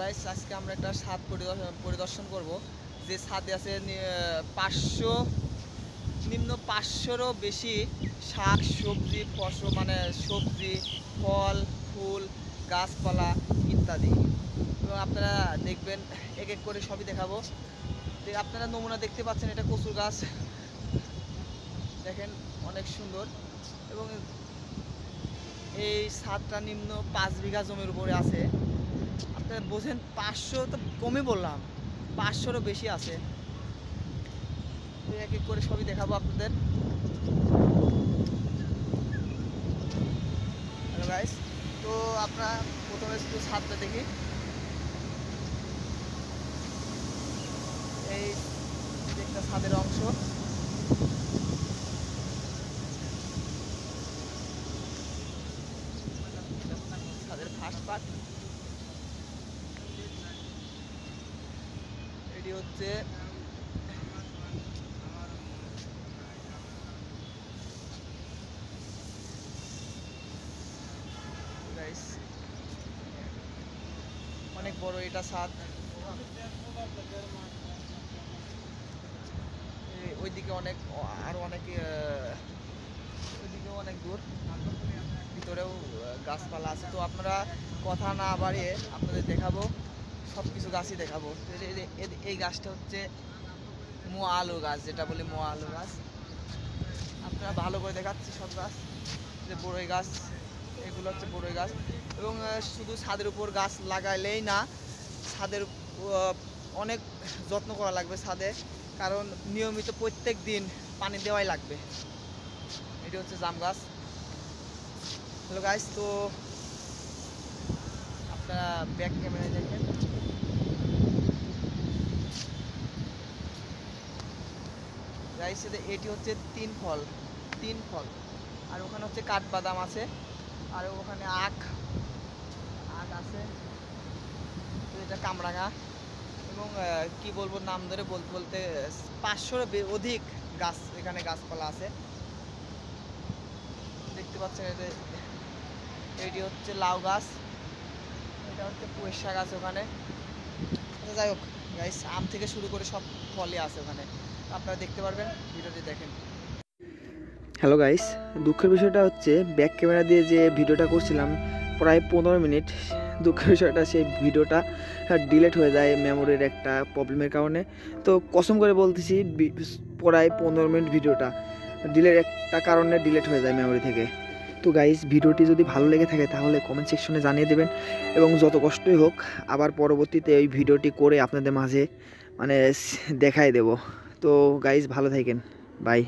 Guys আজকে আমরা একটা ছাদ পরিদর্শন করব। যে ছাদে আছে পাঁচশো, নিম্ন পাঁচশোরও বেশি শাক, সবজি, ফসল মানে সবজি, ফল, ফুল, গাছপালা ইত্যাদি। এবং আপনারা দেখবেন এক এক করে সবই দেখাবো। আপনারা নমুনা দেখতে পাচ্ছেন, এটা কচুর গাছ। দেখেন, অনেক সুন্দর। এবং এই ছাদটা নিম্ন পাঁচ বিঘা জমির উপরে আছে। আপনারা বোঝেন পাঁচশো তো কমই বললাম। পাঁচশোরও বেশি আছে। এক এক করে সবই দেখাবো আপনাদের। তো আপনারা প্রথমে একটু ছাদটা দেখি। এই একটা ছাদের অংশ। ছাদের ফার্স্ট পার্ট এটি হচ্ছে অনেক বড় এটা ছাদ ওইদিকে অনেক, আরও অনেক ওইদিকেও অনেক দূর। ভিতরেও গাছপালা আছে। তো আপনারা কথা না বাড়িয়ে আপনাদের দেখাবো। সব কিছু গাছই দেখাবো। এই গাছটা হচ্ছে মোয়া আলু গাছ, যেটা বলি মোয়া আলু গাছ। আপনারা ভালো করে দেখাচ্ছি সব গাছ। যে বড়ই গাছ, এগুলো হচ্ছে বড়ই গাছ। এবং শুধু ছাদের উপর গাছ লাগাইলেই না, ছাদের অনেক যত্ন করা লাগবে ছাদে। কারণ নিয়মিত প্রত্যেক দিন পানি দেওয়াই লাগবে। এটি হচ্ছে জাম গাছ। হ্যালো গাইস তো আপনারা ব্যাক ক্যামেরায় দেখেন। গাইস এটি হচ্ছে তিন ফল তিন ফল। আর ওখানে হচ্ছে কাঠবাদাম আছে। আর ওখানে আখ আখ আছে। এটা কামরাঙা। এবং কি বলব নাম ধরে বলতে বলতে, পাঁচশোর অধিক গাছ এখানে গাছপালা আছে। দেখতে পাচ্ছেন এতে এটি হচ্ছে লাউ গাছ। এটা হচ্ছে পুয়েশা গাছ ওখানে। আচ্ছা যাই হোক গাইস আম থেকে শুরু করে সব ফলই আছে ওখানে। আপনারা দেখতে পারবেন, ভিডিওটি দেখেন। হ্যালো গাইস দুঃখের বিষয়টা হচ্ছে ব্যাক ক্যামেরা দিয়ে যে ভিডিওটা করছিলাম, প্রায় পনেরো মিনিট, দুঃখের বিষয়টা সেই ভিডিওটা ডিলেট হয়ে যায় মেমোরির একটা প্রবলেমের কারণে। তো কসম করে বলতেছি প্রায় পনেরো মিনিট ভিডিওটা ডিলের একটা কারণে ডিলেট হয়ে যায় মেমোরি থেকে। তো গাইস ভিডিওটি যদি ভালো লেগে থাকে তাহলে কমেন্ট সেকশনে জানিয়ে দেবেন এবং যত কষ্টই হোক, আবার পরবর্তীতে ওই ভিডিওটি করে আপনাদের মাঝে মানে দেখাই দেব। তো গাইস ভালো থাকেন। বাই